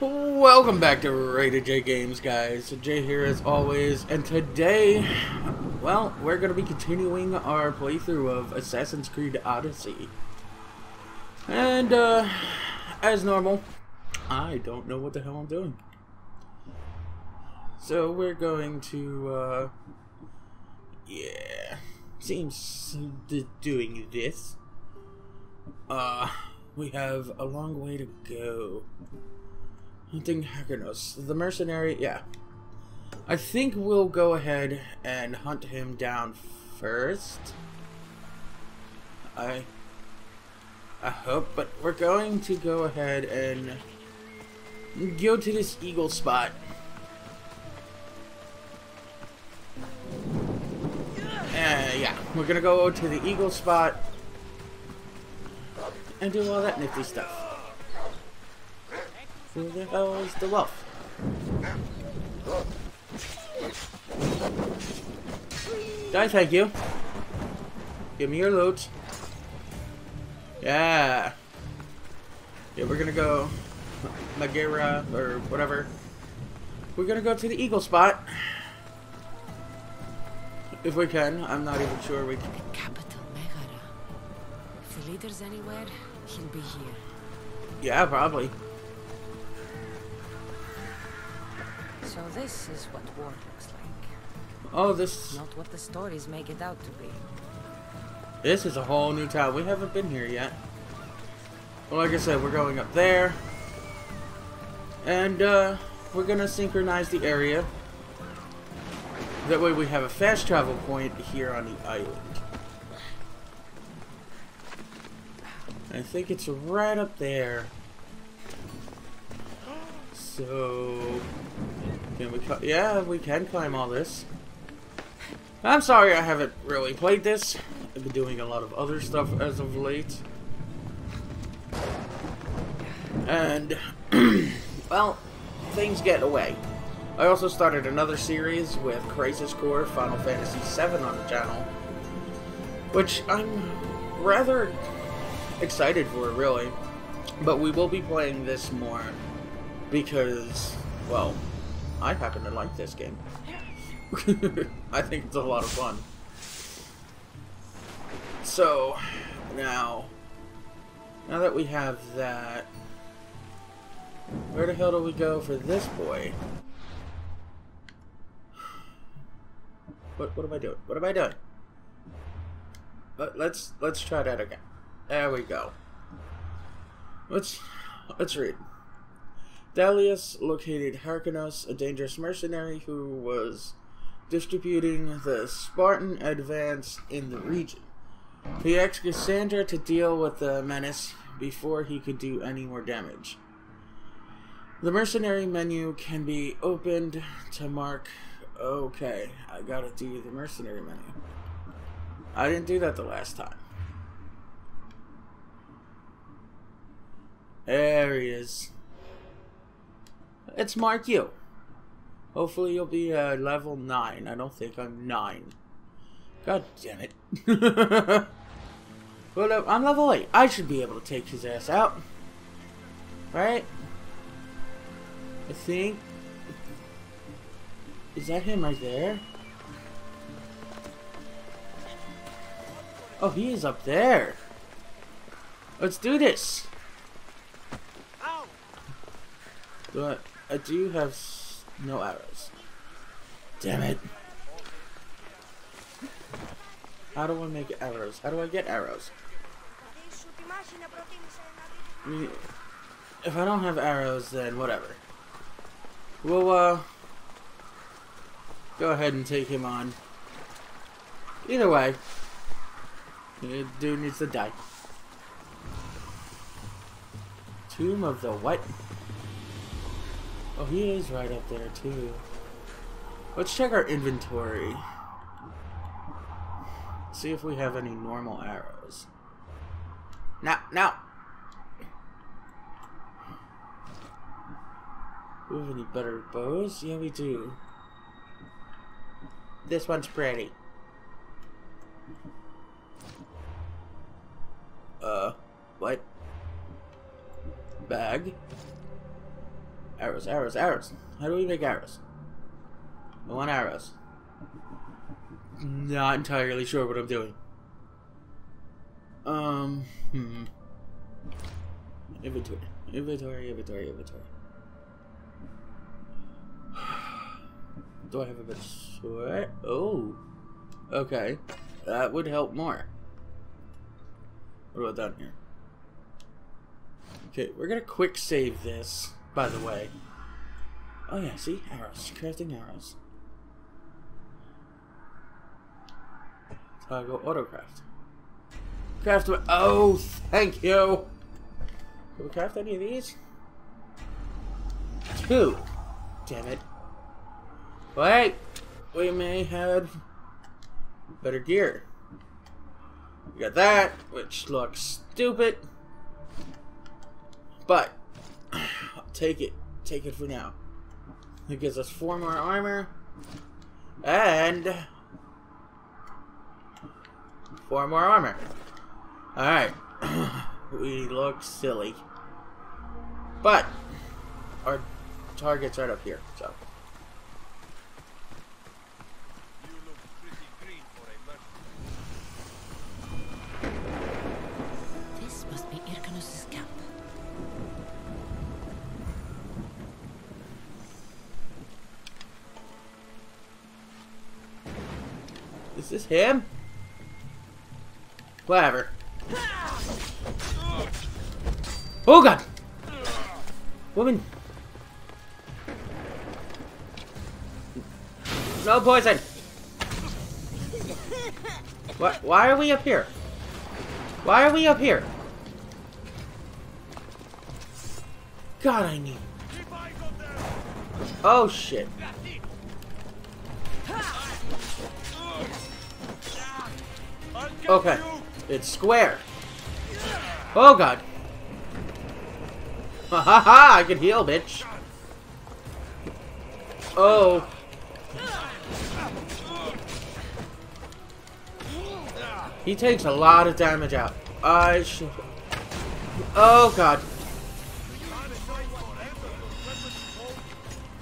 Welcome back to Rated J Games, guys. Jay here as always, and today, well, we're going to be continuing our playthrough of Assassin's Creed Odyssey. And, uh, as normal, I don't know what the hell I'm doing. So we're going to, uh, yeah, seems doing this. Uh, we have a long way to go. Hunting Hyrcanus. The mercenary, yeah. I think we'll go ahead and hunt him down first. I I hope, but we're going to go ahead and go to this eagle spot. Uh, yeah, we're gonna go to the eagle spot and do all that nifty stuff. Who the hell is the wolf? Die, thank you. Give me your loot. Yeah. Yeah, we're gonna go Magera or whatever. We're gonna go to the eagle spot. If we can. I'm not even sure we can. The capital, Megara. If the leader's anywhere, he'll be here. Yeah, probably. So this is what war looks like. Oh, this Not what the stories make it out to be. this is a whole new town. We haven't been here yet. Well, like I said, we're going up there. And, uh, we're gonna synchronize the area. That way we have a fast travel point here on the island. I think it's right up there. So... Can we yeah, we can climb all this. I'm sorry I haven't really played this. I've been doing a lot of other stuff as of late. And, well, things get away. I also started another series with Crisis Core Final Fantasy VII on the channel. Which I'm rather excited for, really. But we will be playing this more because, well, I happen to like this game. I think it's a lot of fun. So, now, now that we have that, where the hell do we go for this boy? What, what am I doing? What am I doing? Let, let's, let's try that again. There we go. Let's, let's read. Dalius located Hyrcanus, a dangerous mercenary who was distributing the Spartan advance in the region. He asked Kassandra to deal with the menace before he could do any more damage. The mercenary menu can be opened to mark. Okay, I gotta do the mercenary menu. I didn't do that the last time. There he is. It's Mark you. Hopefully you'll be uh, level 9. I don't think I'm 9. God damn it. well, uh, I'm level 8. I should be able to take his ass out. Right? I think. Is that him right there? Oh, he is up there. Let's do this. Do I, I do have no arrows. Damn it. How do I make arrows? How do I get arrows? If I don't have arrows, then whatever. We'll, uh, go ahead and take him on. Either way, the dude needs to die. Tomb of the what? Oh, he is right up there, too. Let's check our inventory. See if we have any normal arrows. Now, now! Do we have any better bows? Yeah, we do. This one's pretty. Uh, what? Bag? Arrows, arrows, arrows. How do we make arrows? I want arrows. Not entirely sure what I'm doing. Um, hmm. Inventory. Inventory, inventory, inventory. Do I have a bit of sweat? Oh. Okay. That would help more. What about down here? Okay, we're gonna quick save this, by the way. Oh yeah, see? Arrows. Crafting arrows. So I go autocraft. Craft Oh, thank you! Can we craft any of these? Two. Damn it. Wait! We may have better gear. We got that, which looks stupid. But, take it. Take it for now. It gives us four more armor. And... Four more armor. Alright. we look silly. But, our target's right up here, so... Is this him? Whatever. Oh god! Woman! No poison! What? Why are we up here? Why are we up here? God, I need. Oh shit. Okay. It's square. Oh god. Ha ha ha! I can heal, bitch. Oh. He takes a lot of damage out. I should. Oh god.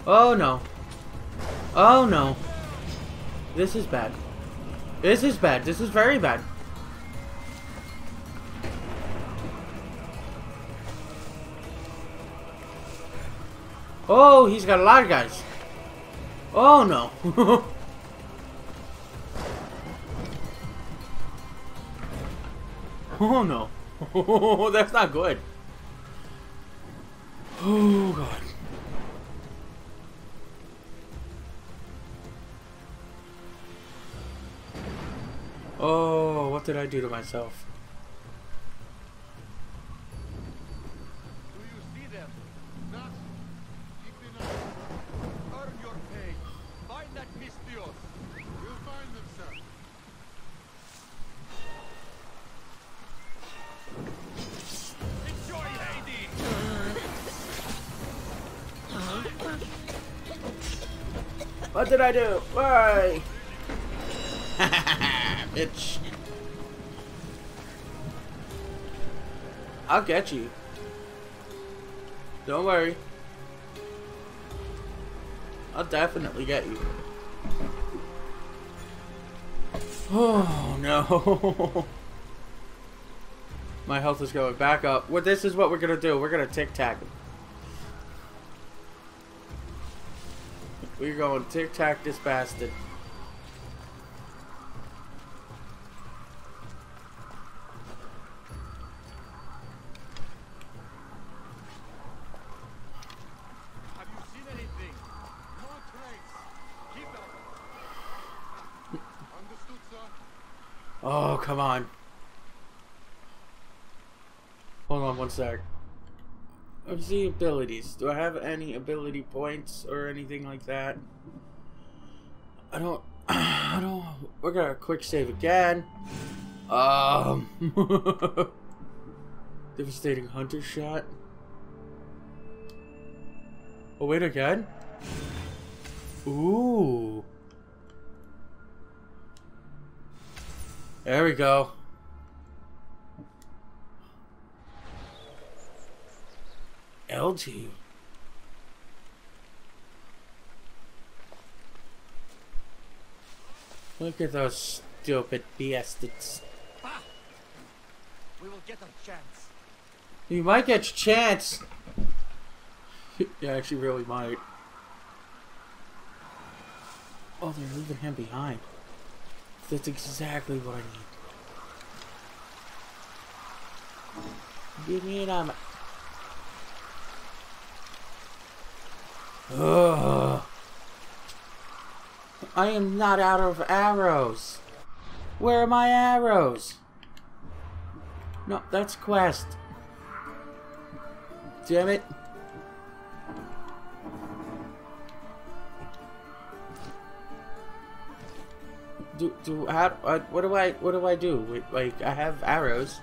Oh no. Oh no. This is bad. This is bad. This is very bad. Oh, he's got a lot of guys. Oh no. oh no. That's not good. Oh god. Oh, what did I do to myself? Do you see them? Keep. Earn your pay. Find that Misthios. We'll find them, sir. Enjoy, Heidi. What did I do? Why? Bitch. I'll get you. Don't worry. I'll definitely get you. Oh no. My health is going back up. Well, this is what we're gonna do. We're gonna tic tac. We're going tic tac this bastard. Have you seen anything? No trace. Keep up. Understood, sir. Oh, come on. Hold on one sec. Let's see abilities. Do I have any ability points or anything like that? I don't. I don't. We're gonna quick save again. Um. Devastating hunter shot. Oh wait again. Ooh. There we go. LG. Look at those stupid bastards. We will get a chance. You might get a chance. you actually really might. Oh, they're leaving him behind. That's exactly what I need. Give me an armor. Ugh. I am not out of arrows. Where are my arrows? No, that's quest. Damn it. Do do how uh, what do I what do I do? Like I have arrows.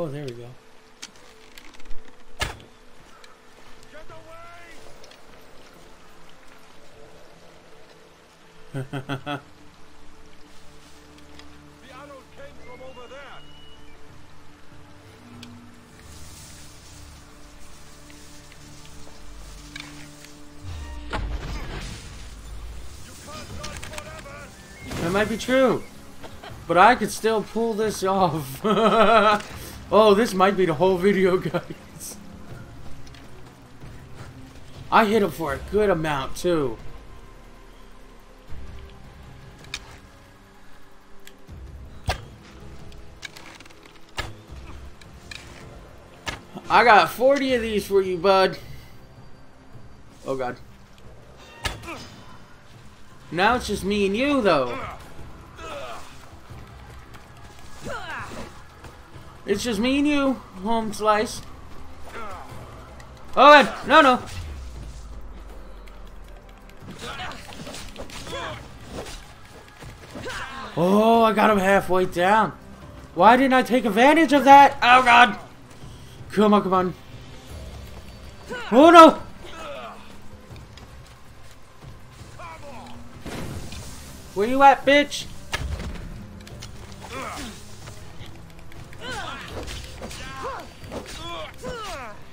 Oh, there we go. The arrows came from over there. That might be true. But I could still pull this off. oh, this might be the whole video, guys. I hit him for a good amount, too. I got 40 of these for you, bud. Oh, God. Now it's just me and you, though. It's just me and you, home slice. Oh, God. no, no. Oh, I got him halfway down. Why didn't I take advantage of that? Oh, God. Come on, come on. Oh, no. Where you at, bitch?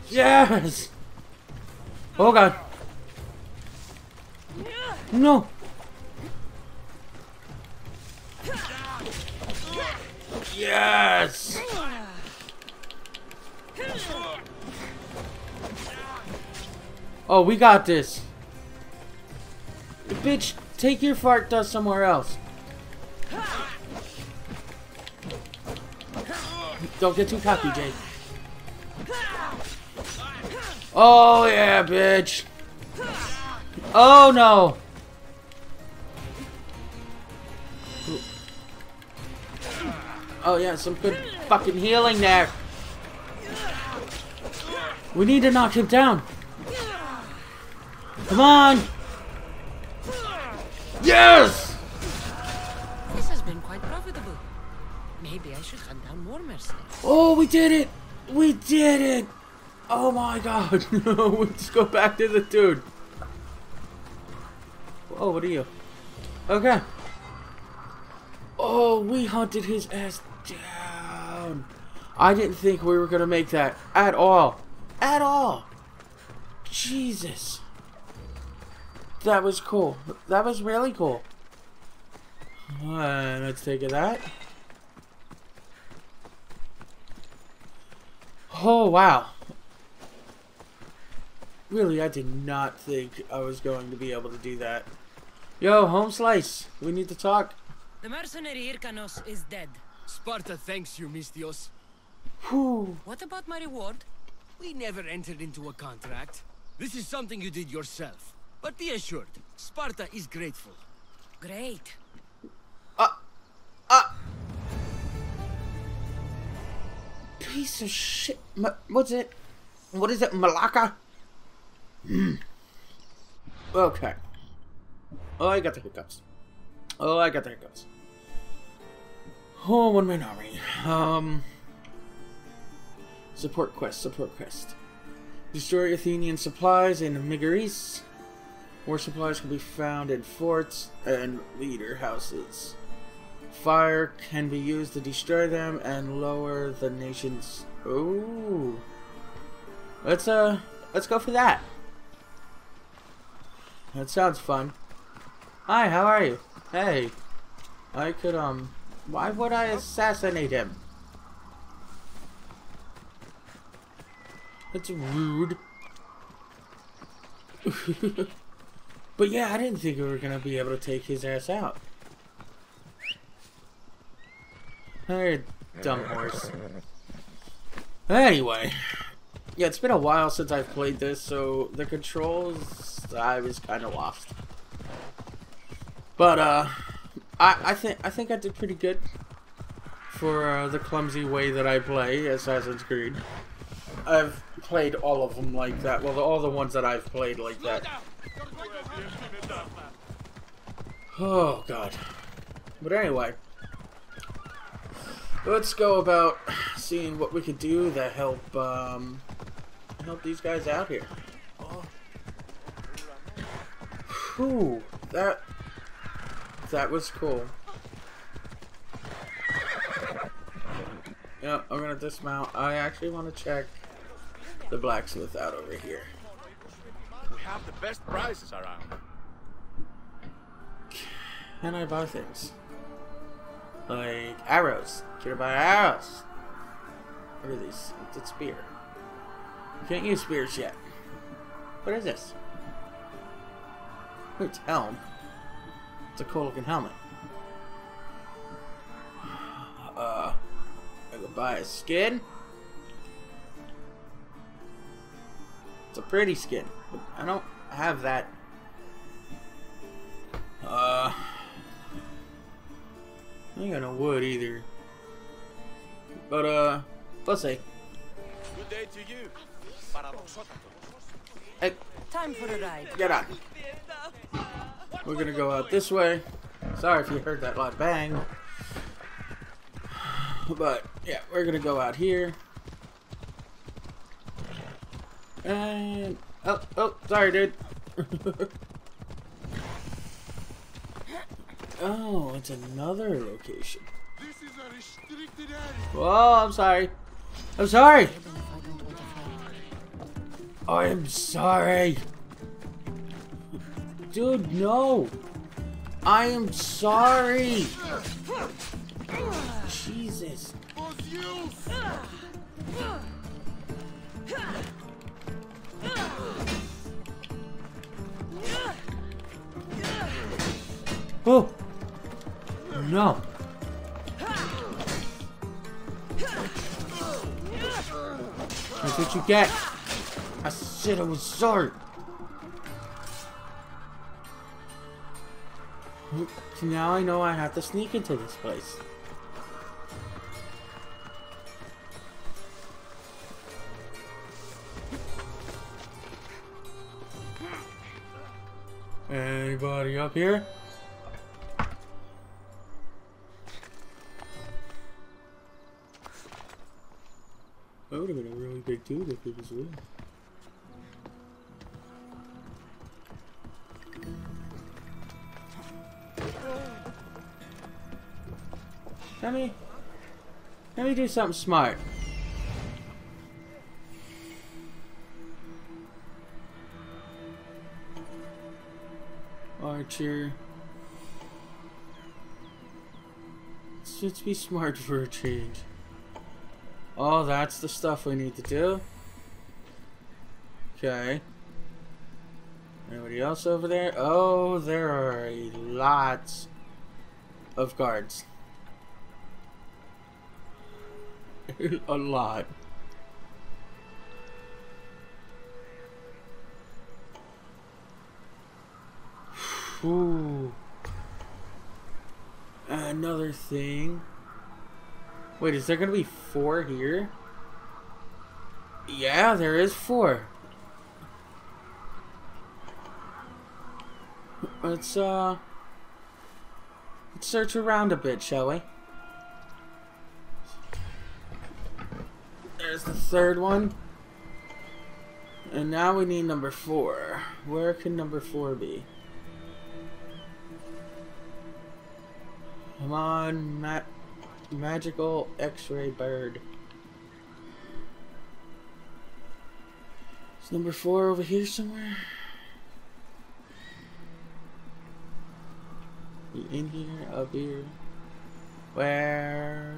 Yes! Oh god. No. Yes! Oh, we got this. Bitch, take your fart dust somewhere else. Don't get too cocky, Jake. Oh yeah, bitch. Oh no. Oh yeah, some good fucking healing there. We need to knock him down. Come on. Yes! This has been quite profitable. Maybe I should hunt down more mercenaries. Oh, we did it! We did it! Oh my god, no, let's go back to the dude. Oh, what are you? Okay. Oh, we hunted his ass down. I didn't think we were gonna make that at all. At all. Jesus. That was cool. That was really cool. Uh, let's take it that. Oh, wow. Really, I did not think I was going to be able to do that. Yo, home slice. We need to talk. The mercenary Hyrcanus is dead. Sparta thanks you, Misthios. Whew. What about my reward? We never entered into a contract. This is something you did yourself. But be assured, Sparta is grateful. Great. Uh, uh. Piece of shit. Ma what's it? What is it? Malacca? Hmm. okay. Oh, I got the hiccups. Oh, I got the hiccups. Oh, one man army. Um. Support quest, support quest. Destroy Athenian supplies in Megaris. More supplies can be found in forts and leader houses. Fire can be used to destroy them and lower the nation's. Ooh. Let's uh let's go for that. That sounds fun. Hi, how are you? Hey. I could, um... Why would I assassinate him? That's rude. but yeah, I didn't think we were gonna be able to take his ass out. Hey, dumb horse. Anyway. Yeah, it's been a while since I've played this, so the controls, I was kind of lost. But, uh, I, I think I think I did pretty good for uh, the clumsy way that I play Assassin's Creed. I've played all of them like that. Well, all the ones that I've played like that. Oh, God. But anyway. Let's go about seeing what we could do to help, um, help these guys out here. Whew, that, that was cool. Yeah, I'm gonna dismount. I actually want to check the blacksmith out over here. We have the best prices around. Can I buy things? Like arrows. Can I buy arrows? What are these? It's a spear. Can't use spears yet. What is this? It's helm. It's a cool looking helmet. Uh, I could buy a skin. It's a pretty skin. But I don't have that. Uh, I ain't got no wood either. But, uh, let's see. Good day to you. Hey, Time for a ride. get on. We're gonna go out this way. Sorry if you heard that loud bang. But, yeah, we're gonna go out here. And, oh, oh, sorry, dude. oh, it's another location. This is a restricted area. Oh, I'm sorry. I'm sorry. I am sorry. Dude, no. I am sorry. Jesus. Oh. No. That's what you get. I said I was. So now I know I have to sneak into this place. Anybody up here? That would have been a really big dude if it was real. Let me, let me do something smart. Archer. Let's just be smart for a change. Oh, that's the stuff we need to do. Okay. Anybody else over there? Oh, there are lots of guards. A lot. Ooh. Another thing. Wait, is there gonna be four here? Yeah, there is four. Let's, uh... Let's search around a bit, shall we? The third one. And now we need number four. Where can number four be? Come on, ma magical X-ray bird. Is number four over here somewhere? In here, up here. Where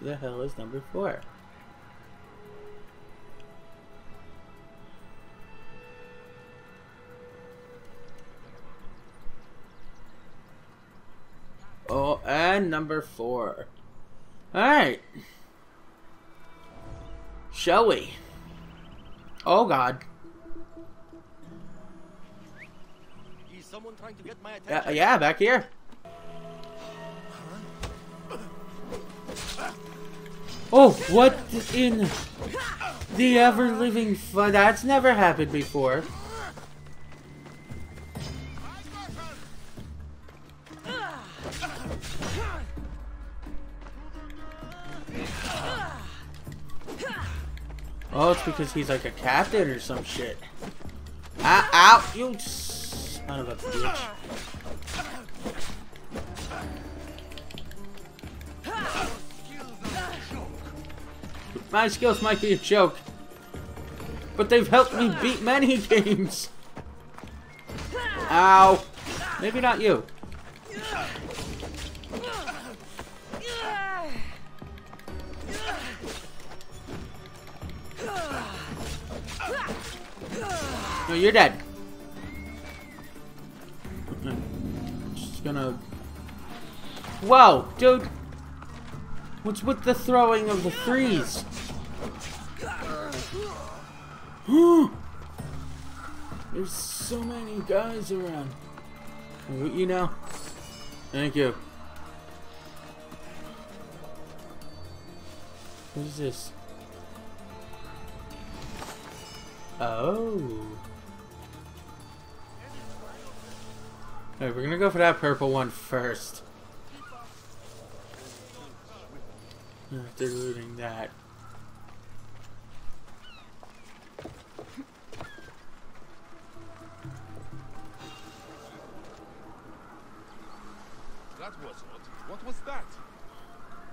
the hell is number four? Number four. Alright. Shall we? Oh god. Is someone trying to get my Yeah, attention? yeah, back here. Oh, what in the ever living fun? That's never happened before. Because he's like a captain or some shit. Ow, ow, you son of a bitch. My skills might be a joke, but they've helped me beat many games. Ow. Maybe not you. No, you're dead. Just gonna. Whoa, dude. What's with the throwing of the threes? There's so many guys around. You know. Thank you. What is this? Oh. Alright, we're gonna go for that purple one first. After looting that. That was odd. What was that?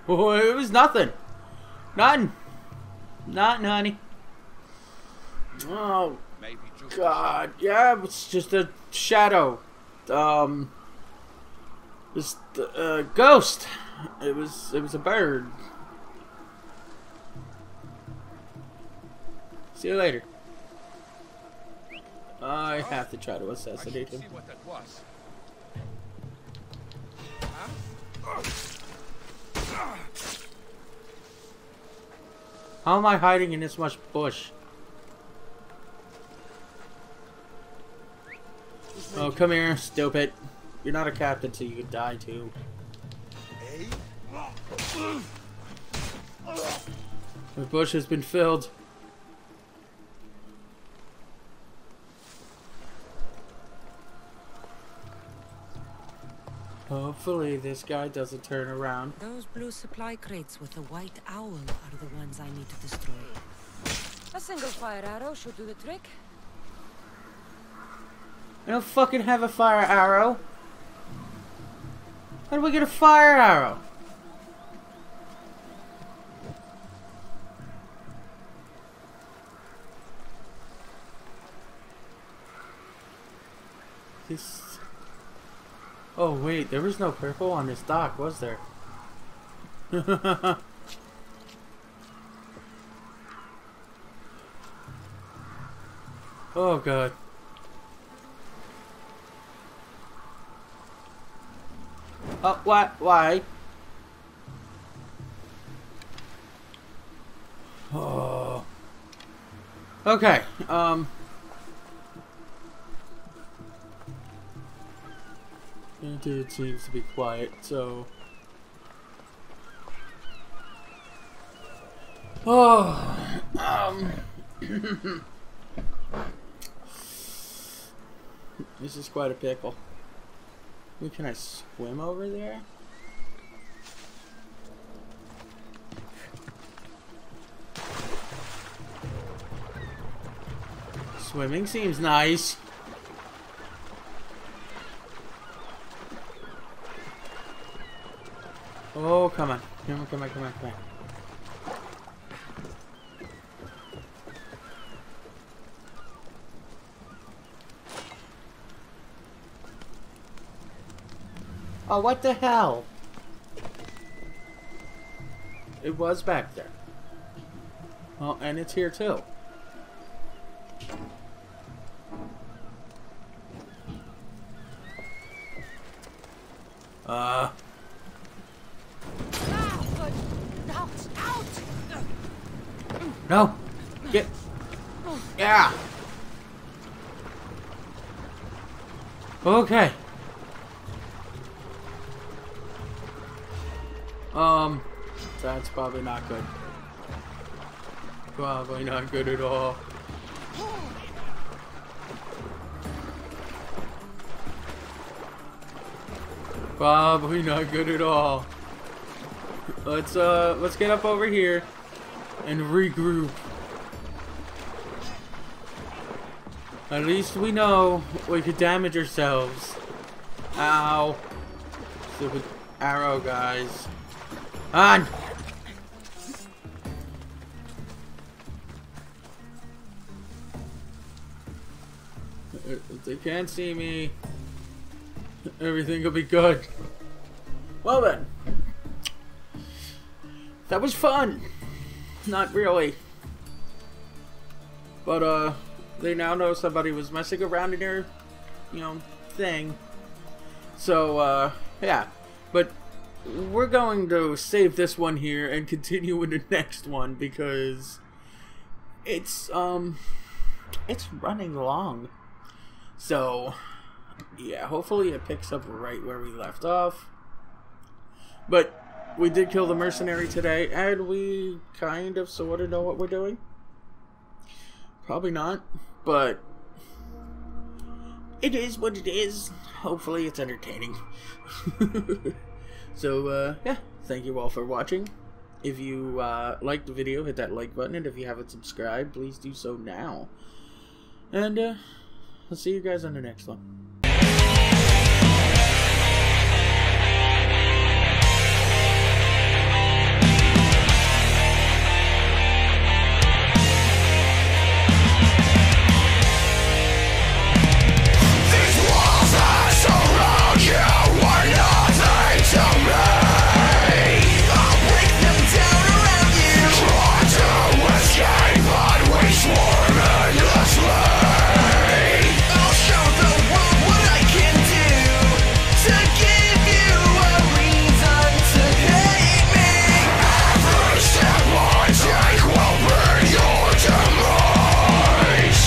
Oh, it was nothing. Nothing. Nothing, honey. Oh, God. Yeah, it's just a shadow. Um. This uh, ghost. It was. It was a bird. See you later. I have to try to assassinate him. see what that was. How am I hiding in this much bush? Oh, come here, stupid. You're not a captain, so you die too. The bush has been filled. Hopefully this guy doesn't turn around. Those blue supply crates with the white owl are the ones I need to destroy. A single fire arrow should do the trick. I don't fucking have a fire arrow. How do we get a fire arrow? This. Oh wait, there was no purple on this dock, was there? oh god. Oh, why? Why? Oh. Okay. Um. It seems to be quiet, so. Oh. Um. this is quite a pickle. Can I swim over there? Swimming seems nice. Oh, come on. Come on, come on, come on, come on. Oh, what the hell? It was back there. Oh, and it's here too. Uh, no. Get. Yeah. Okay. Um, that's probably not good. Probably not good at all. Probably not good at all. Let's uh, let's get up over here and regroup. At least we know we could damage ourselves. Ow. Stupid arrow guys. On! If they can't see me, everything will be good. Well then. That was fun. Not really. But, uh, they now know somebody was messing around in their, you know, thing. So, uh, yeah. We're going to save this one here and continue with the next one because it's, um, it's running long. So, yeah, hopefully it picks up right where we left off. But we did kill the mercenary today, and we kind of sort of know what we're doing. Probably not, but it is what it is. Hopefully, it's entertaining. so, uh, yeah, thank you all for watching. If you uh, liked the video, hit that like button, and if you haven't subscribed, please do so now. And uh, I'll see you guys on the next one.